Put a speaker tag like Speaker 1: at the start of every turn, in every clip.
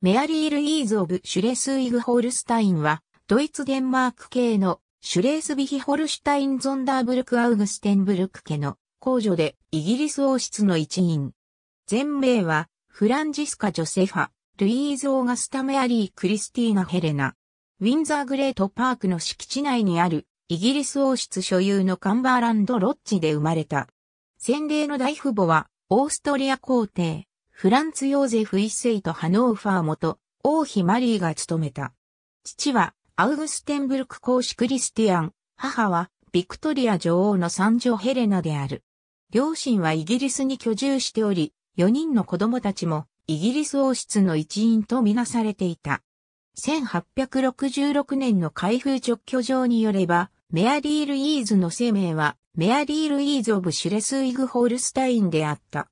Speaker 1: メアリー・ルイーズ・オブ・シュレスウィグ・ホールスタインは、ドイツ・デンマーク系のシュレースヴィヒ・ホルシュタイン・ゾンダーブルク・アウグステンブルク家の公女でイギリス王室の一員。全名はフランジスカ・ジョセファ、ルイーズ・オーガスタ・メアリー・クリスティーナ・ヘレナ。ウィンザーグレートパークの敷地内にあるイギリス王室所有のカンバーランドロッジで生まれた。洗礼の代父母はオーストリア皇帝、フランツ・ヨーゼフ一世とハノーファー元王妃マリーが務めた。父はアウグステンブルク公子クリスティアン、母はビクトリア女王の三女ヘレナである。両親はイギリスに居住しており、4人の子供たちもイギリス王室の一員とみなされていた。1866年の開封勅許状によれば、メアリー・ルイーズの姓名は、メアリー・ルイーズ・オブ・シュレスウィグ・ホールスタインであった。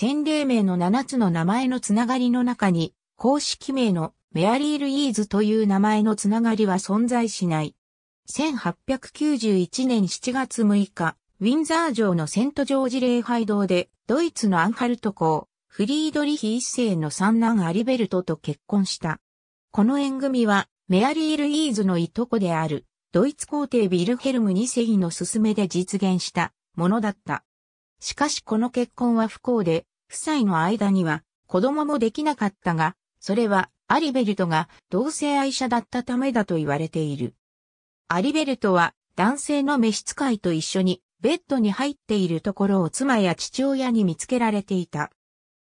Speaker 1: 洗礼名の7つの名前のつながりの中に、公式名のメアリー・ルイーズという名前のつながりは存在しない。1891年7月6日、ウィンザー城のセントジョージ礼拝堂で、ドイツのアンハルト公、フリードリヒ一世の三男アリベルトと結婚した。この縁組は、メアリー・ルイーズのいとこである、ドイツ皇帝ビルヘルム2世の勧めで実現したものだった。しかしこの結婚は不幸で、夫妻の間には子供もできなかったが、それはアリベルトが同性愛者だったためだと言われている。アリベルトは男性の召使いと一緒にベッドに入っているところを妻や父親に見つけられていた。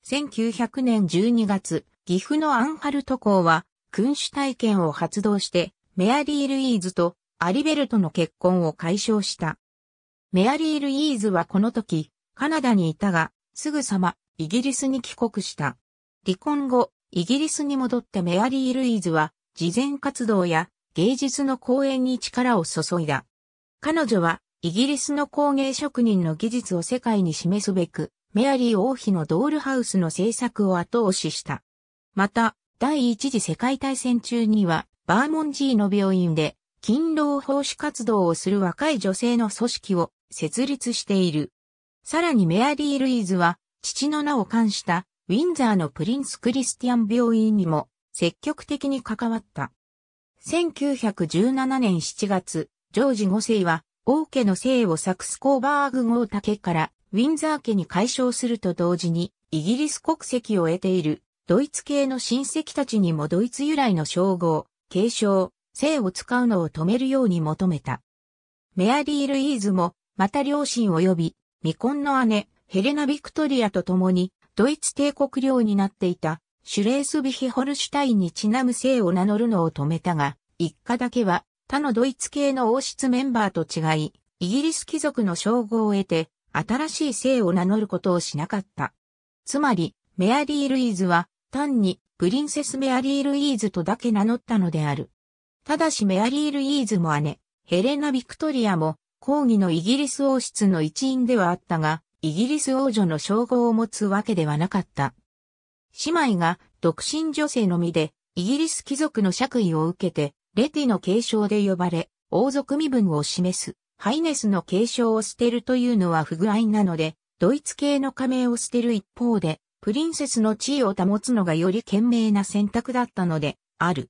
Speaker 1: 1900年12月、岐阜のアンハルト校は君主体験を発動して、メアリー・ルイーズとアリベルトの結婚を解消した。メアリー・ルイーズはこの時、カナダにいたが、すぐさまイギリスに帰国した。離婚後、イギリスに戻ってメアリー・ルイーズは、慈善活動や芸術の講演に力を注いだ。彼女は、イギリスの工芸職人の技術を世界に示すべく、メアリー王妃のドールハウスの制作を後押しした。また、第一次世界大戦中には、バーモンジーの病院で、勤労奉仕活動をする若い女性の組織を設立している。さらにメアリー・ルイーズは、父の名を冠したウィンザーのプリンス・クリスティアン病院にも積極的に関わった。1917年7月、ジョージ5世は王家の姓をサクスコーバーグ号家からウィンザー家に解消すると同時にイギリス国籍を得ているドイツ系の親戚たちにもドイツ由来の称号、継承、姓を使うのを止めるように求めた。メアリー・ルイーズも、また両親及び、未婚の姉、ヘレナ・ビクトリアと共に、ドイツ帝国領になっていた、シュレースビヒ・ホルシュタインにちなむ姓を名乗るのを止めたが、一家だけは、他のドイツ系の王室メンバーと違い、イギリス貴族の称号を得て、新しい姓を名乗ることをしなかった。つまり、メアリー・ルイーズは、単にプリンセスメアリー・ルイーズとだけ名乗ったのである。ただしメアリー・ルイーズも姉、ヘレナ・ビクトリアも、抗議のイギリス王室の一員ではあったが、イギリス王女の称号を持つわけではなかった。姉妹が独身女性のみで、イギリス貴族の爵位を受けて、レティの継承で呼ばれ、王族身分を示す、ハイネスの継承を捨てるというのは不具合なので、ドイツ系の加盟を捨てる一方で、プリンセスの地位を保つのがより賢明な選択だったので、ある。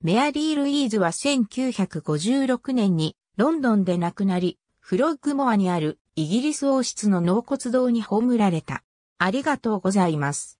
Speaker 1: メアリー・ルイーズは1956年にロンドンで亡くなり、フロッグモアにあるイギリス王室の納骨堂に葬られた。ありがとうございます。